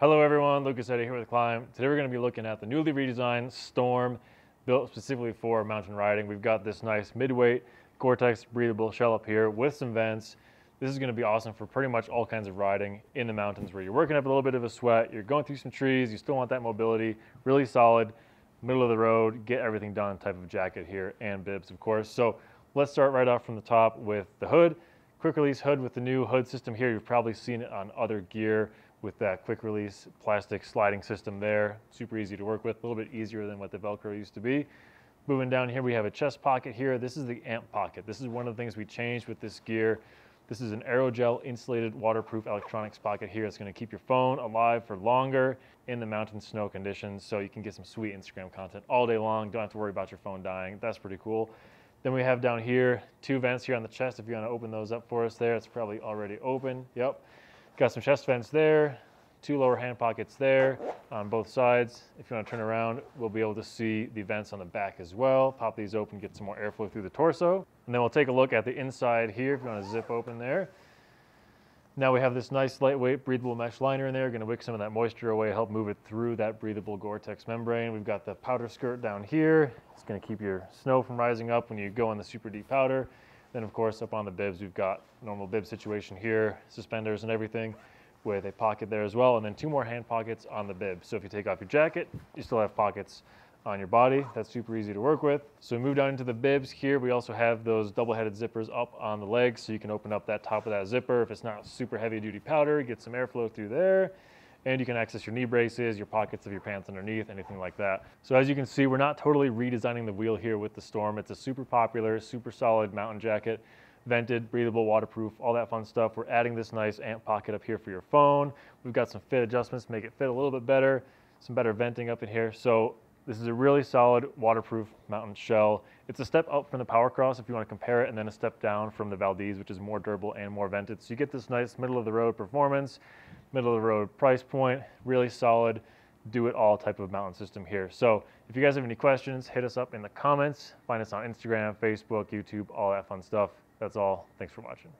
Hello everyone, Lucas Eddy here with Klim. Today we're going to be looking at the newly redesigned Storm, built specifically for mountain riding. We've got this nice mid-weight Gore-Tex breathable shell up here with some vents. This is going to be awesome for pretty much all kinds of riding in the mountains where you're working up a little bit of a sweat, you're going through some trees, you still want that mobility, really solid, middle of the road, get everything done type of jacket here and bibs of course. So let's start right off from the top with the hood. Quick release hood with the new hood system here. You've probably seen it on other gear with that quick release plastic sliding system there. Super easy to work with, a little bit easier than what the Velcro used to be. Moving down here, we have a chest pocket here. This is the amp pocket. This is one of the things we changed with this gear. This is an aerogel insulated waterproof electronics pocket here. It's gonna keep your phone alive for longer in the mountain snow conditions so you can get some sweet Instagram content all day long. Don't have to worry about your phone dying. That's pretty cool. Then we have down here, two vents here on the chest. If you wanna open those up for us there, it's probably already open. Yep. Got some chest vents there, two lower hand pockets there on both sides. If you want to turn around, we'll be able to see the vents on the back as well. Pop these open, get some more airflow through the torso. And then we'll take a look at the inside here if you want to zip open there. Now we have this nice lightweight breathable mesh liner in there, gonna wick some of that moisture away, help move it through that breathable Gore-Tex membrane. We've got the powder skirt down here. It's gonna keep your snow from rising up when you go in the super deep powder. Then of course up on the bibs, we've got normal bib situation here, suspenders and everything with a pocket there as well. And then two more hand pockets on the bib. So if you take off your jacket, you still have pockets on your body. That's super easy to work with. So we move down into the bibs here. We also have those double-headed zippers up on the legs so you can open up that top of that zipper. If it's not super heavy duty powder, get some airflow through there and you can access your knee braces, your pockets of your pants underneath, anything like that. So as you can see, we're not totally redesigning the wheel here with the Storm. It's a super popular, super solid mountain jacket, vented, breathable, waterproof, all that fun stuff. We're adding this nice amp pocket up here for your phone. We've got some fit adjustments to make it fit a little bit better, some better venting up in here. So this is a really solid waterproof mountain shell. It's a step up from the PowerXross if you want to compare it, and then a step down from the Valdez, which is more durable and more vented. So you get this nice middle of the road performance, middle of the road price point, really solid, do it all type of mountain system here. So if you guys have any questions, hit us up in the comments. Find us on Instagram, Facebook, YouTube, all that fun stuff. That's all. Thanks for watching.